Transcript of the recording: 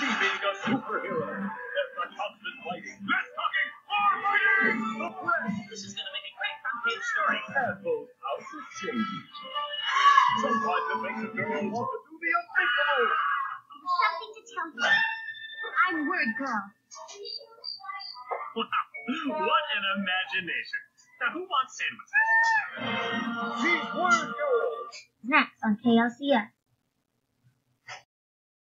being a superhero. There's the constant fighting, less talking, more fighting. The press! This is gonna make a great front page story. Careful, those outer changes. Sometimes it makes a girl want to do the unthinkable. Something to tell you. I'm Word Girl. Wow, what an imagination. Now, who wants sandwiches? She's Word Girl. Next on KLCS.